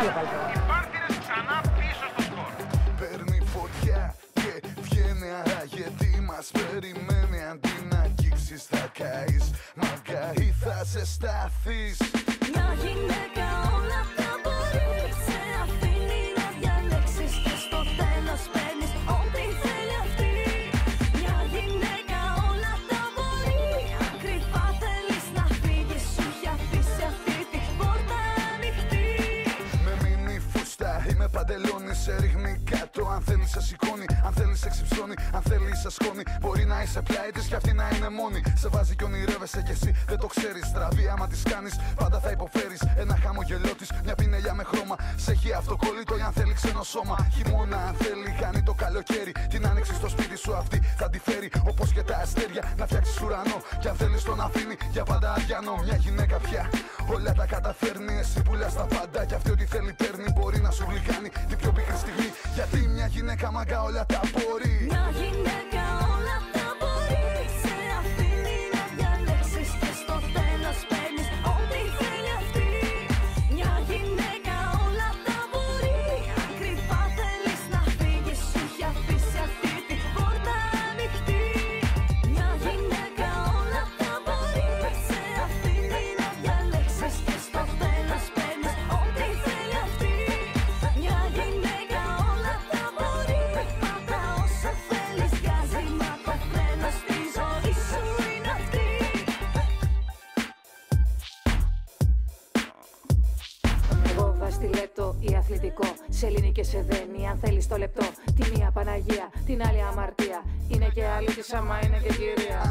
Μεγάλο πάλι. Οι ξανά πίσω στο σκορ. Παίρνει φωτιά και βγαίνει αρά γιατί μας περιμένει αντί να αγγίξεις θα καείς. Μακάρι θα σε σταθείς. Κάτω Αν θέλει σε σηκώνει, αν θέλει σε ξυψώνει. Αν θέλει σε σκόνη, μπορεί να είσαι πλάι της και αυτή να είναι μόνη. Σε βάζει και ονειρεύεσαι κι εσύ. Δεν το ξέρεις. Στραβή άμα τις κάνεις, πάντα θα υποφέρεις. Ένα χαμογελό της, μια πινελιά με χρώμα. Σε έχει αυτοκόλλητο ή αν θέλει ξένο σώμα. Χειμώνα αν θέλει, κάνει το καλοκαίρι. Την άνοιξη στο σπίτι σου αυτή θα τη φέρει. Όπως και τα αστέρια να φτιάξεις ουρανό. Κι αν θέλεις τον αφήνει για πάντα αδιανό. Μια γυναίκα πια όλα τα καταφέρνει. Εσύ πουλάς τα πάντα κι αυτή ό,τι θέλει παίρνει. Μπορεί να σου γλυκάνει την πιο πικρή στιγμή Γιατί μια γυναίκα μαγκά όλα τα μπορεί. Μια γυναίκα ή αθλητικό, σε λύνει και σε δένει. Αν θέλεις το λεπτό, τη μία Παναγία, την άλλη αμαρτία. Είναι και άλλη τη άμα είναι και κυρία.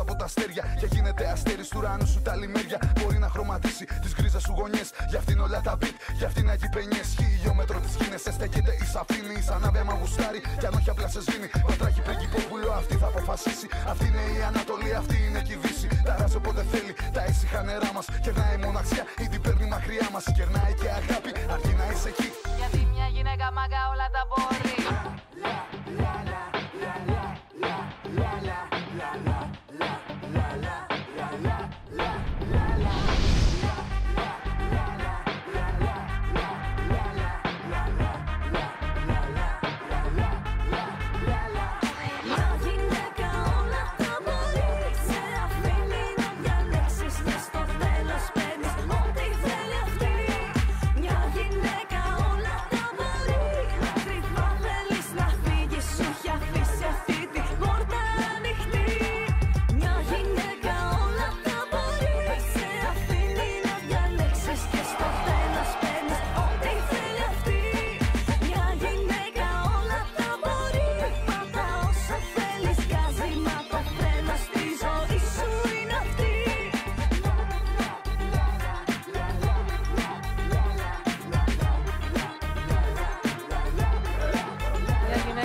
Από τα αστέρια. Και γίνεται αστέρις του ουρανού σου τα λιμέρια. Μπορεί να χρωματίσει τις γκρίζες σου γωνιές. Γι' αυτήν όλα τα beat, γι' αυτήν αγεί πενιές Χιλιόμετρο της γίνεσαι στέκεται η σαφήνη. Η σανάβη άμα γουστάρει κι αν όχι απλά σε σβήνει. Πατράχει πριγκυπόπουλο αυτή θα αποφασίσει. Αυτή είναι η Ανατολή, αυτή είναι και η Δύση. Ταράζει όποτε θέλει, τα ήσυχα νερά μας. Κερνάει μοναξιά ή την παίρνει μακριά μας. Κερνάει και αγάπη, αρκεί να είσαι εκεί. Γιατί μια γυναίκα μάγκα όλα τα μπορεί. Μια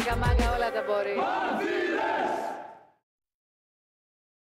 Μια γυναίκα μάγκα όλα τα μπορεί.